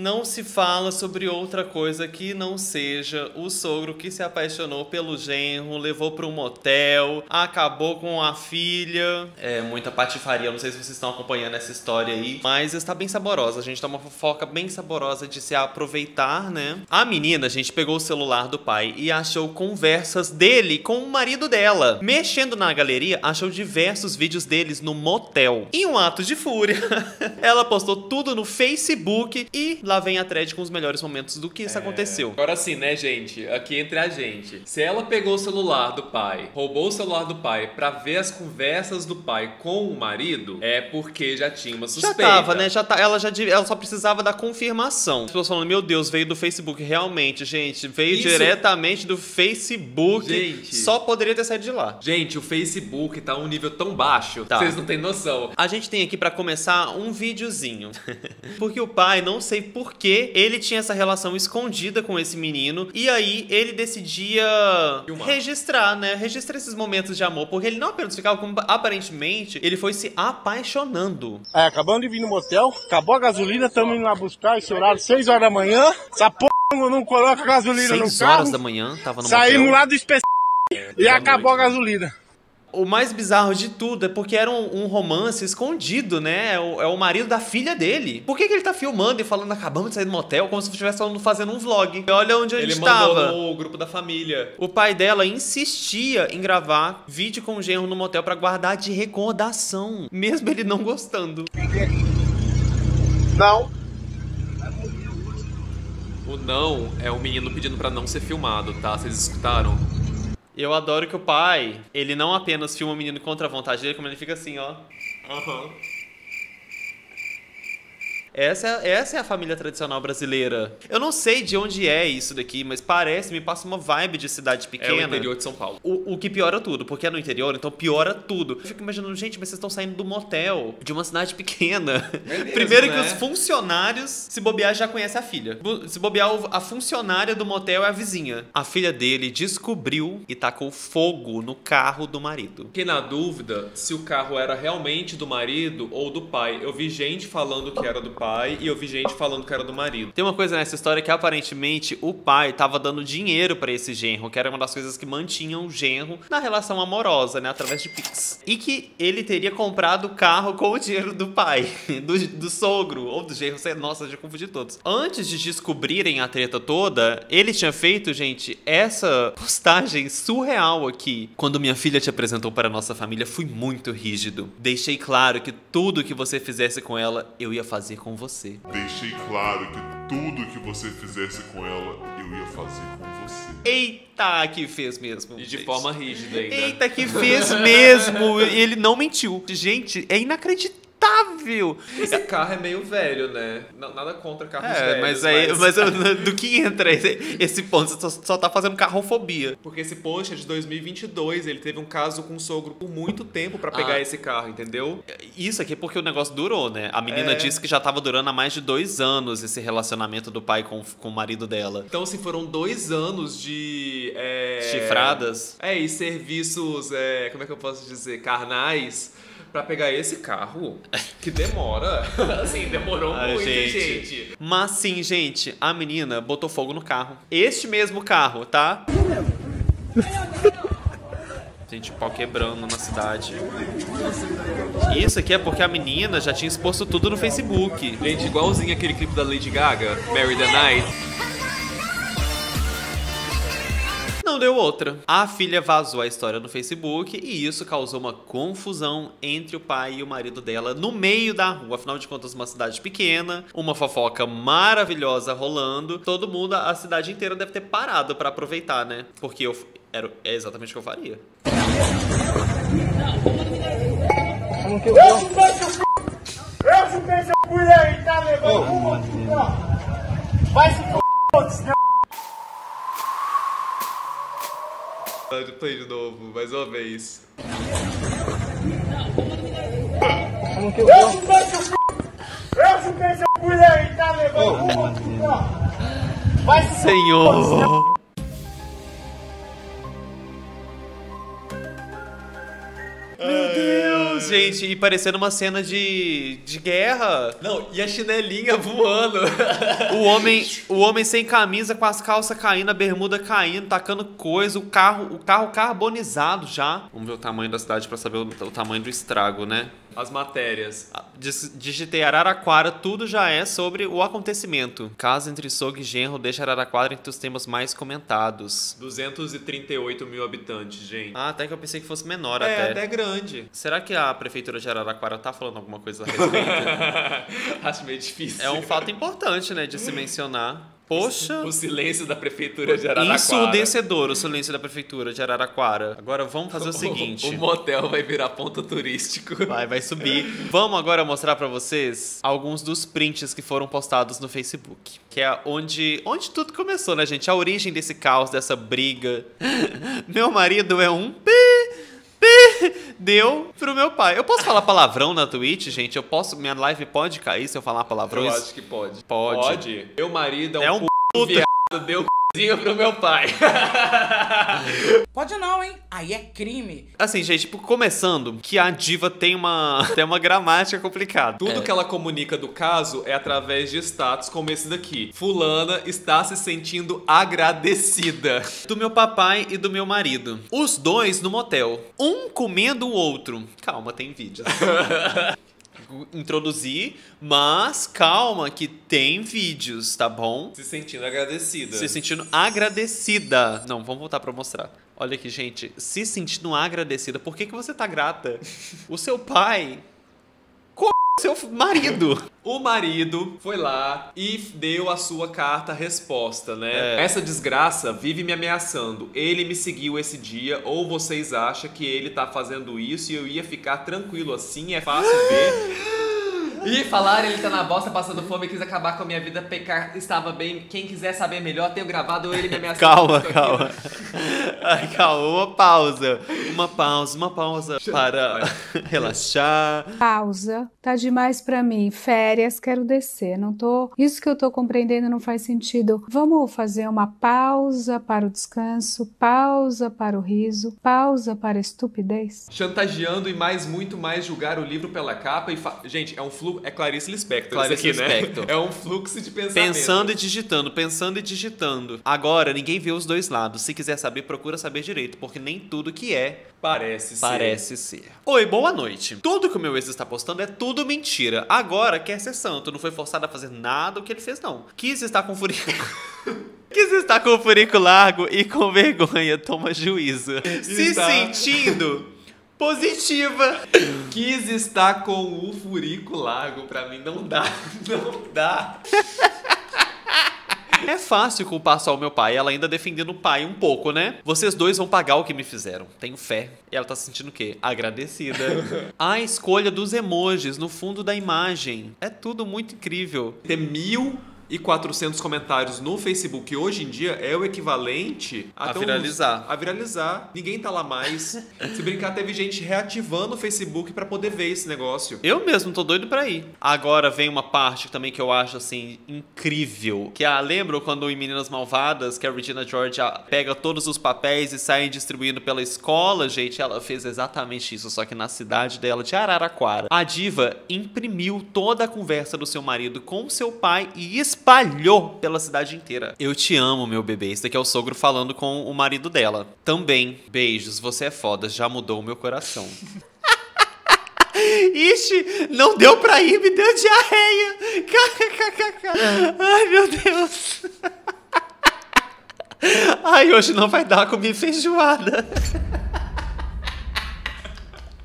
Não se fala sobre outra coisa que não seja o sogro que se apaixonou pelo genro, levou para um motel, acabou com a filha. É muita patifaria, não sei se vocês estão acompanhando essa história aí, mas está bem saborosa. A gente tá uma fofoca bem saborosa de se aproveitar, né? A menina, a gente pegou o celular do pai e achou conversas dele com o marido dela. Mexendo na galeria, achou diversos vídeos deles no motel. Em um ato de fúria, ela postou tudo no Facebook e lá vem a thread com os melhores momentos do que isso aconteceu. Agora sim, né, gente? Aqui entre a gente. Se ela pegou o celular do pai, roubou o celular do pai pra ver as conversas do pai com o marido, é porque já tinha uma suspeita. Já tava, né? Já tá, ela já ela só precisava da confirmação. As pessoas falando, meu Deus, veio do Facebook. Realmente, gente, veio Isso- diretamente do Facebook. Gente. Só poderia ter saído de lá. Gente, o Facebook tá um nível tão baixo, Tá. vocês não têm noção. A gente tem aqui pra começar um videozinho. Porque o pai, não sei por que, ele tinha essa relação escondida com esse menino e aí ele decidia Filmar. registrar, né? Registrar esses momentos de amor, porque ele não apenas ficava como aparentemente, ele foi se apaixonando. É, acabamos de vir no motel, acabou a gasolina, estamos indo lá buscar esse horário, 6 horas da manhã. Essa porra não não coloca gasolina no Seis carro. horas da manhã, tava no Saímos motel. lá do espe... e da acabou noite, a gasolina. O mais bizarro de tudo é porque era um, um romance escondido, né? É o, é o marido da filha dele. Por que, que ele tá filmando e falando, acabamos de sair do motel, como se estivesse falando- fazendo um vlog? Olha onde a Ele gente mandou tava. no grupo da família. O pai dela insistia em gravar vídeo com o genro no motel pra guardar de recordação, mesmo ele não gostando. Não. O não é o menino pedindo pra não ser filmado, tá? Vocês escutaram? Eu adoro que o pai, ele não apenas filma o menino contra a vontade dele, como ele fica assim, ó. Aham. Essa é, essa é a família tradicional brasileira. Eu não sei de onde é isso daqui, mas parece, me passa uma vibe de cidade É pequena. o interior de São Paulo. O, o que piora tudo, porque é no interior, então piora tudo. Eu fico imaginando, gente, mas vocês estão saindo do motel, de uma cidade pequena. É mesmo, Primeiro que né? os funcionários, se bobear, já conhecem a filha. Se bobear, a funcionária do motel é a vizinha. A filha dele descobriu e tacou fogo no carro do marido. Fiquei na dúvida se o carro era realmente do marido ou do pai. Eu vi gente falando que era do pai e eu vi gente falando que era do marido. Tem uma coisa nessa história que aparentemente o pai tava dando dinheiro pra esse genro, que era uma das coisas que mantinham o genro na relação amorosa, né, através de Pix. E que ele teria comprado o carro com o dinheiro do pai, do, do sogro ou do genro, sei- nossa, já confundi todos. Antes de descobrirem a treta toda, ele tinha feito, gente, essa postagem surreal aqui. Quando minha filha te apresentou para a nossa família, fui muito rígido. Deixei claro que tudo que você fizesse com ela, eu ia fazer com você. Deixei claro que tudo que você fizesse com ela, eu ia fazer com você. Eita, que fez mesmo. E de gente. forma rígida ainda. Eita, que fez mesmo. Ele não mentiu. Gente, é inacreditável. Esse carro é meio velho, né? Nada contra carros É, velhos, mas aí, mas eu- do que entra esse, esse ponto? Você só, só tá fazendo carrofobia. Porque esse post é de 2022, ele teve um caso com o sogro por muito tempo pra pegar Ah. esse carro, entendeu? Isso aqui é porque o negócio durou, né? A menina É. disse que já tava durando há mais de dois anos esse relacionamento do pai com, com o marido dela. Então, assim, foram dois anos de... é, Chifradas. É, e serviços, é, como é que eu posso dizer, carnais, pra pegar esse carro, que demora. assim, demorou Ai, muito, gente. gente. Mas sim, gente, a menina botou fogo no carro. Este mesmo carro, tá? Gente, o pau quebrando na cidade. Isso aqui é porque a menina já tinha exposto tudo no Facebook. Gente, igualzinho aquele clipe da Lady Gaga, Mary the Night. Não deu outra. A filha vazou a história no Facebook e isso causou uma confusão entre o pai e o marido dela no meio da rua. Afinal de contas, uma cidade pequena, uma fofoca maravilhosa rolando. Todo mundo, a cidade inteira deve ter parado pra aproveitar, né? Porque eu, era, é exatamente o que eu faria. Eu chutei seu cu aí, tá levando Vai se f***, Play de novo, mais uma vez. Eu chutei seu c... Eu chutei seu cu aí, tá levando Senhor! Gente, e parecendo uma cena de, de guerra. Não, e a chinelinha voando. O homem, o homem sem camisa, com as calças caindo, a bermuda caindo, tacando coisa, o carro, o carro carbonizado já. Vamos ver o tamanho da cidade pra saber o, o tamanho do estrago, né? As matérias. Digitei Araraquara, tudo já é sobre o acontecimento. Caso entre sogro e genro deixa Araraquara entre os temas mais comentados. 238 mil habitantes, gente. Ah, até que eu pensei que fosse menor é, até. até grande. Será que a prefeitura de Araraquara tá falando alguma coisa a respeito? Acho meio difícil. é um fato importante, né, de se mencionar. Poxa, O silêncio da prefeitura de Araraquara. ensurdecedor o silêncio da prefeitura de Araraquara. Agora vamos fazer o O, seguinte. o motel vai virar ponto turístico. Vai, vai subir. Vamos agora mostrar pra vocês alguns dos prints que foram postados no Facebook. Que é onde, onde tudo começou, né, gente? A origem desse caos, dessa briga. Meu marido é um pi, deu pro meu pai. Eu posso falar palavrão na Twitch, gente? Eu posso. Minha live pode cair se eu falar palavrão? Eu acho que pode. Pode. Pode. Meu marido é É um, um p... puta. viado, deu c***zinho pro meu pai. Pode não, hein? Aí é crime. Assim, gente, tipo, começando, que a diva tem uma, tem uma gramática complicada. Tudo É. que ela comunica do caso é através de status como esse daqui. Fulana está se sentindo agradecida. do meu papai e do meu marido. Os dois no motel. Um comendo o outro. Calma, tem vídeos. Introduzir, mas calma que tem vídeos, tá bom? Se sentindo agradecida. Se sentindo agradecida. Não, vamos voltar pra mostrar. Olha aqui, gente. Se sentindo agradecida. Por que, que você tá grata? O seu pai. Com seu marido. O marido foi lá e deu a sua carta resposta, né? É. Essa desgraça vive me ameaçando. Ele me seguiu esse dia, ou vocês acham que ele tá fazendo isso e eu ia ficar tranquilo assim? É fácil ver. E falaram, ele tá na bosta passando fome, quis acabar com a minha vida, pecar estava bem. Quem quiser saber melhor, tenho gravado ele me ameaçando. Calma, calma. Ai, calma, uma pausa. Uma pausa, uma pausa para relaxar. Pausa. Tá demais pra mim. Férias, quero descer. Não tô. Isso que eu tô compreendendo não faz sentido. Vamos fazer uma pausa para o descanso, pausa para o riso, pausa para a estupidez. Chantageando e mais, muito mais julgar o livro pela capa e. Fa... Gente, é um fluxo. É Clarice Lispector. Clarice aqui, né? Lispector. É um fluxo de pensamento. Pensando e digitando, pensando e digitando. Agora, ninguém vê os dois lados. Se quiser saber, procura saber direito, porque nem tudo que é Parece ser. parece ser. Oi, boa noite. Tudo que o meu ex está postando é tudo mentira. Agora quer ser santo, não foi forçado a fazer nada o que ele fez, não. Quis estar com furico. Quis estar com o furico largo e com vergonha, toma juízo. Se Está- sentindo positiva. Quis estar com o furico largo. Pra mim não dá. Não dá. É fácil culpar só o meu pai, ela ainda defendendo o pai um pouco, né? Vocês dois vão pagar o que me fizeram. Tenho fé. E ela tá se sentindo o quê? Agradecida. A escolha dos emojis no fundo da imagem. É tudo muito incrível. Ter 1.400 comentários no Facebook hoje em dia é o equivalente A uns- viralizar. a viralizar. Ninguém tá lá mais. Se brincar, teve gente reativando o Facebook pra poder ver esse negócio. Eu mesmo tô doido pra ir. Agora vem uma parte também que eu acho assim incrível, que é, lembra quando em Meninas Malvadas, que a Regina George ah, pega todos os papéis e sai distribuindo pela escola, gente, ela fez exatamente isso, só que na cidade dela de Araraquara. A diva imprimiu toda a conversa do seu marido com seu pai e espalhou pela cidade inteira. Eu te amo, meu bebê. Esse daqui é o sogro falando com o marido dela. Também, beijos, você é foda, já mudou o meu coração. Ixi, não deu pra ir, me deu diarreia. Ai, meu Deus. Ai, hoje não vai dar comer feijoada.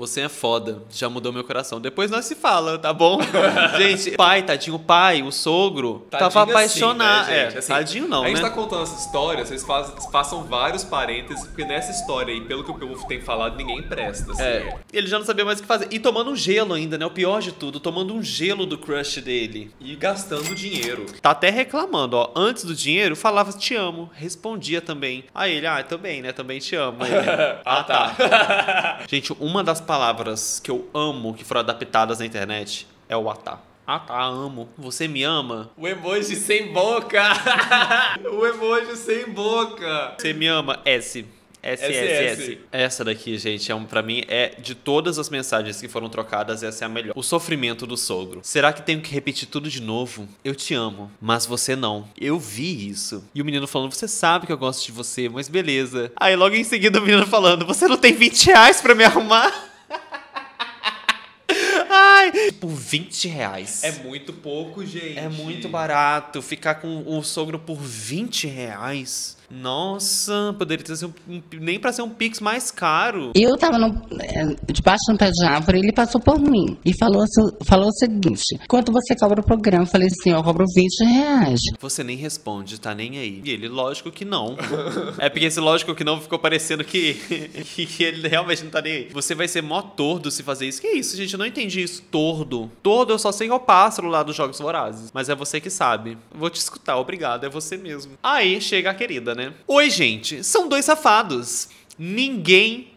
Você é foda, já mudou meu coração. Depois nós se fala, tá bom? gente, pai, tadinho, o pai, o sogro, tava Tadinho apaixonado. assim, né, é, Assim, tadinho não, A gente né? tá contando essa história, vocês faz- façam vários parênteses, porque nessa história aí, pelo que o povo tem falado, ninguém presta. Assim, É, ele já não sabia mais o que fazer. E tomando um gelo ainda, né? O pior de tudo, tomando um gelo do crush dele. E gastando dinheiro. Tá até reclamando, ó. Antes do dinheiro, falava te amo. Respondia também. Aí ele, ah, também, né? Também te amo. Ele, ah, tá. Gente, uma das palavras que eu amo que foram adaptadas na internet é o atá. Ah, tá, amo. Você me ama? O emoji sem boca! o emoji sem boca! Você me ama? S. SSS. Essa daqui, gente, é um, pra mim, é de todas as mensagens que foram trocadas, essa é a melhor. O sofrimento do sogro. Será que tenho que repetir tudo de novo? Eu te amo, mas você não. Eu vi isso. E o menino falando, você sabe que eu gosto de você, mas beleza. Aí logo em seguida o menino falando, você não tem 20 reais pra me arrumar? Ai, por 20 reais. É muito pouco, gente. É muito barato ficar com o sogro por 20 reais. Nossa, poderia ter sido um, nem pra ser um Pix mais caro. Eu tava no, é, debaixo de um pé de árvore e ele passou por mim e falou, assim- falou o seguinte: quanto você cobra o programa? Eu falei assim: eu cobro 20 reais. Você nem responde, tá nem aí. E ele, lógico que não. é porque esse lógico que não ficou parecendo que, que ele realmente não tá nem aí. Você vai ser mó tordo se fazer isso. Que isso, gente? Eu não entendi isso. Tordo. Tordo eu só sei o pássaro lá dos Jogos Vorazes. Mas é você que sabe. Vou te escutar, obrigado. É você mesmo. Aí chega a querida, né? Oi, gente. São dois safados. Ninguém.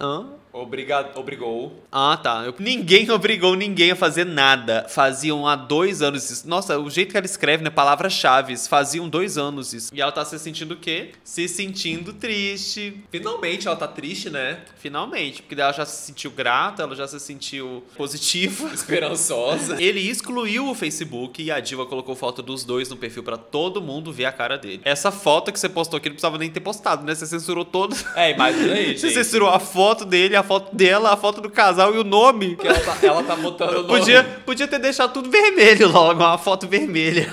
Hã? Obrigado, obrigou. Ah, tá. Eu- Ninguém obrigou ninguém a fazer nada. Faziam há dois anos isso. Nossa, o jeito que ela escreve, né? Palavras-chave. Faziam dois anos isso. E ela tá se sentindo o quê? Se sentindo triste. Finalmente ela tá triste, né? Finalmente. Porque ela já se sentiu grata, ela já se sentiu positiva. Esperançosa. Ele excluiu o Facebook e a Diva colocou foto dos dois no perfil pra todo mundo ver a cara dele. Essa foto que você postou aqui não precisava nem ter postado, né? Você censurou todo. É, imagina aí, Você censurou a foto dele, a foto dela, a foto do casal e o nome. Que ela tá, ela tá botando o nome. Podia, podia ter deixado tudo vermelho logo, uma foto vermelha.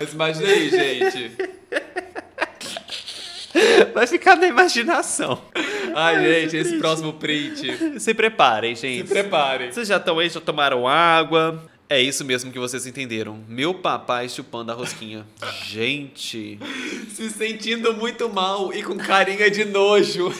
Mas imagina aí, gente. Vai ficar na imaginação. Ai, gente, esse próximo print. Se preparem, Se gente. preparem. Vocês já estão aí, já tomaram água. É isso mesmo que vocês entenderam. Meu papai chupando a rosquinha. Gente. Se sentindo muito mal e com carinha de nojo.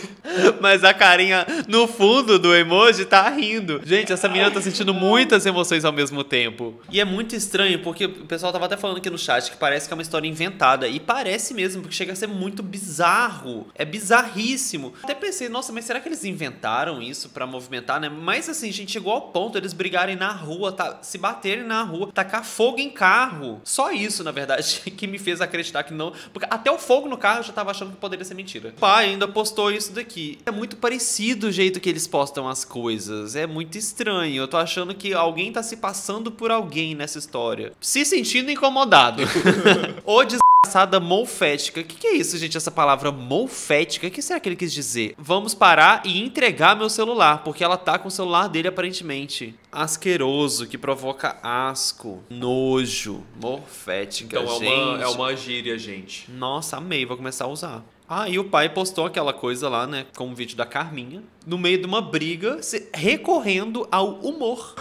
Mas a carinha no fundo do emoji tá rindo. Gente, essa menina tá sentindo muitas emoções ao mesmo tempo. E é muito estranho, porque o pessoal tava até falando aqui no chat que parece que é uma história inventada. E parece mesmo, porque chega a ser muito bizarro. É bizarríssimo. Até pensei, nossa, mas será que eles inventaram isso pra movimentar, né? Mas assim, gente, chegou ao ponto eles brigarem na rua, tá, se baterem na rua, tacar fogo em carro. Só isso, na verdade, que me fez acreditar que não. Porque até o fogo no carro eu já tava achando que poderia ser mentira. O pai ainda postou isso daqui. É muito parecido o jeito que eles postam as coisas. É muito estranho. Eu tô achando que alguém tá se passando por alguém nessa história. Se sentindo incomodado. Ou desgraçada molfética. O que, que é isso, gente? Essa palavra molfética? O que será que ele quis dizer? Vamos parar e entregar meu celular, porque ela tá com o celular dele aparentemente. Asqueroso, que provoca asco, nojo, morfética, Então é gente. uma, é uma gíria, gente. Nossa, amei, vou começar a usar. Ah, e o pai postou aquela coisa lá, né, com um vídeo da Carminha, no meio de uma briga, se- recorrendo ao humor.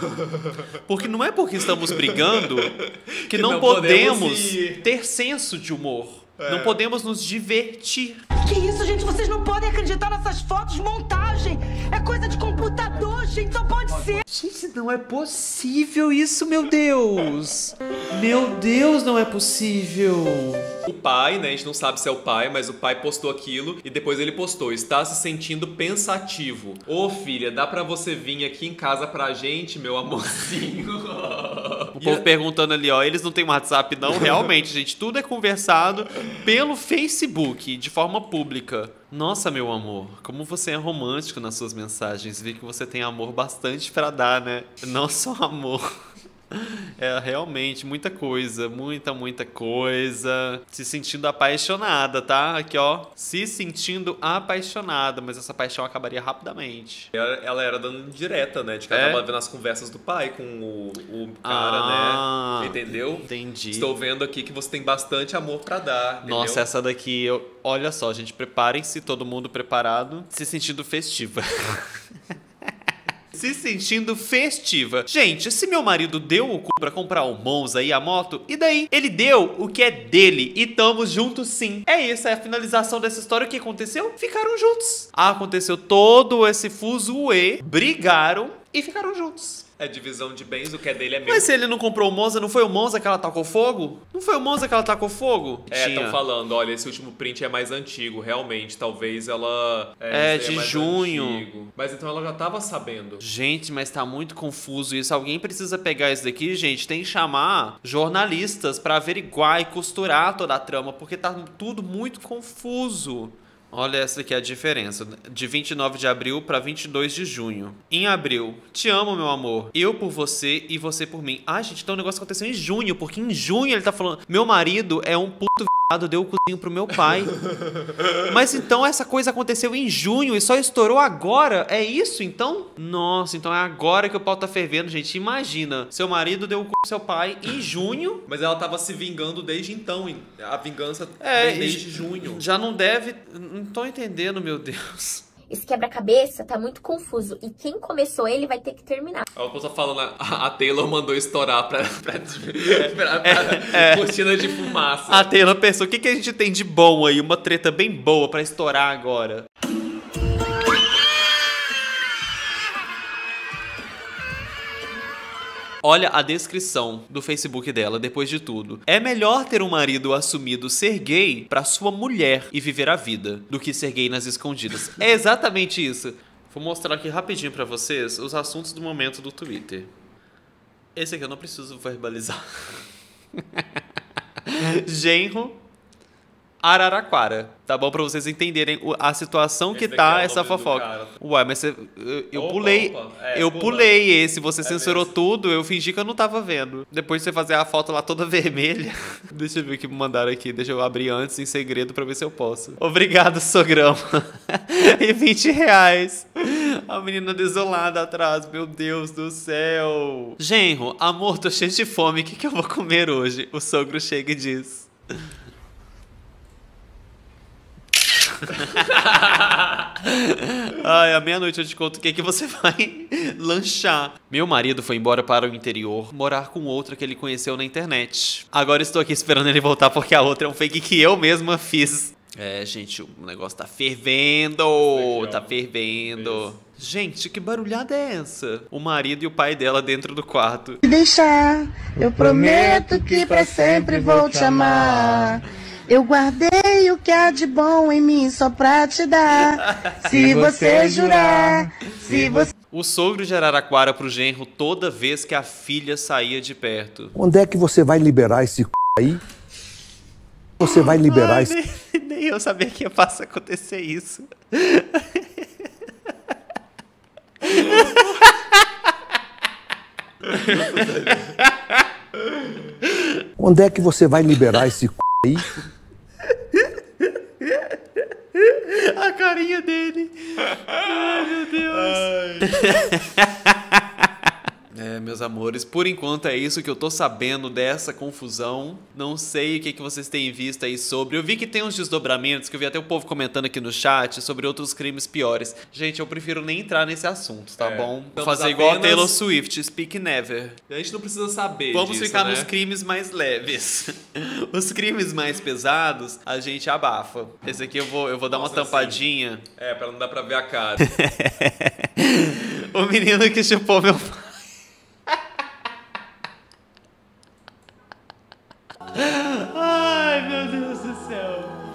Porque não é porque estamos brigando que não, não podemos, podemos ir. ter senso de humor. Não podemos nos divertir. Que isso, gente? Vocês não podem acreditar nessas fotos, montagem. É coisa de computador, gente. Só pode ser. Não é possível isso, meu Deus! Meu Deus, não é possível! O pai, né? A gente não sabe se é o pai, mas o pai postou aquilo e depois ele postou: está se sentindo pensativo. Ô filha, dá pra você vir aqui em casa pra gente, meu amorzinho? O povo perguntando ali, ó, eles não têm WhatsApp não? Realmente, gente, tudo é conversado pelo Facebook, de forma pública. Nossa, meu amor, como você é romântico nas suas mensagens. Vi que você tem amor bastante pra dar, né? Não só amor. É realmente muita coisa, muita, muita coisa. Se sentindo apaixonada, tá? Aqui, ó. Se sentindo apaixonada, mas essa paixão acabaria rapidamente. Ela, era dando direta, né? De que ela É? tava vendo as conversas do pai com o, o cara, Ah, né? Entendeu? Entendi. Estou vendo aqui que você tem bastante amor pra dar. entendeu? Nossa, essa daqui, eu... olha só, gente, preparem-se, todo mundo preparado, se sentindo festiva. Se sentindo festiva. Gente, se meu marido deu o cu pra comprar o Monza e a moto, e daí? Ele deu o que é dele e tamo juntos sim. É isso, é a finalização dessa história. O que aconteceu? Ficaram juntos. Aconteceu todo esse fuzuê, brigaram, e ficaram juntos. É divisão de bens, o que é dele é meu. Mas se ele não comprou o Monza, não foi o Monza que ela tacou fogo? Não foi o Monza que ela tacou fogo? É, estão falando, olha, esse último print é mais antigo, realmente. Talvez ela. É, aí de mais junho. antigo. Mas então ela já tava sabendo. Gente, mas tá muito confuso isso. Alguém precisa pegar isso daqui, gente. Tem que chamar jornalistas pra averiguar e costurar toda a trama, porque tá tudo muito confuso. Olha essa aqui é a diferença, de 29 de abril para 22 de junho. Em abril, te amo, meu amor. Eu por você e você por mim. Ah, gente, então o negócio aconteceu em junho, porque em junho ele tá falando: "Meu marido é um puto viado, deu o cozinho pro meu pai". Mas então essa coisa aconteceu em junho e só estourou agora? É isso então? Nossa, então é agora que o pau tá fervendo, gente. Imagina, seu marido deu o cu pro seu pai em junho. Mas ela tava se vingando desde então. A vingança É, desde junho. Já não deve. Não tô entendendo, meu Deus. Esse quebra-cabeça tá muito confuso. E quem começou ele vai ter que terminar. A outra tá falando, a, a Taylor mandou estourar pra, pra, pra, pra cortina de fumaça. A Taylor pensou: o que, que a gente tem de bom aí? Uma treta bem boa pra estourar agora. Olha a descrição do Facebook dela depois de tudo. É melhor ter um marido assumido ser gay pra sua mulher e viver a vida do que ser gay nas escondidas. É exatamente isso. Vou mostrar aqui rapidinho pra vocês os assuntos do momento do Twitter. Esse aqui eu não preciso verbalizar. Genro Araraquara. Tá bom pra vocês entenderem a situação que Esse tá daqui é essa fofoca. cara. Ué, mas você, eu, eu Opa, pulei. opa. É, eu pula. pulei esse, você É censurou tudo, eu fingi que eu não tava vendo. Depois de você fazer a foto lá toda vermelha. Deixa eu ver o que me mandaram aqui. Deixa eu abrir antes em segredo pra ver se eu posso. Obrigado, sogrão. e 20 reais. A menina desolada atrás, meu Deus do céu. Genro, amor, tô cheio de fome, o que, que eu vou comer hoje? O sogro chega e diz. Ai, à meia-noite eu te conto o que, que você vai lanchar. Meu marido foi embora para o interior morar com outra que ele conheceu na internet. Agora estou aqui esperando ele voltar porque a outra é um fake que eu mesma fiz. É, gente, o negócio tá fervendo. Tá fervendo. Gente, que barulhada é essa? O marido e o pai dela dentro do quarto. deixar, eu prometo que pra sempre vou te amar. Eu guardei o que há de bom em mim só pra te dar. Se você jurar, se você. O sogro de Araraquara pro genro toda vez que a filha saía de perto. Onde é que você vai liberar esse c... aí? Você vai liberar Ai, esse nem, nem eu sabia que ia passar acontecer isso. Onde é que você vai liberar esse c... aí? A carinha dele. Ai, meu Deus. É, meus amores, por enquanto é isso que eu tô sabendo dessa confusão. Não sei o que, que vocês têm visto aí sobre. Eu vi que tem uns desdobramentos, que eu vi até o povo comentando aqui no chat sobre outros crimes piores. Gente, eu prefiro nem entrar nesse assunto, tá É, bom? Vou estamos fazer igual a apenas- Taylor Swift, speak never. A gente não precisa saber Vamos disso, ficar né? nos crimes mais leves. Os crimes mais pesados, a gente abafa. Esse aqui eu vou, eu vou dar uma Nossa, tampadinha. É, pra não dar pra ver a cara. O menino que chupou meu pai.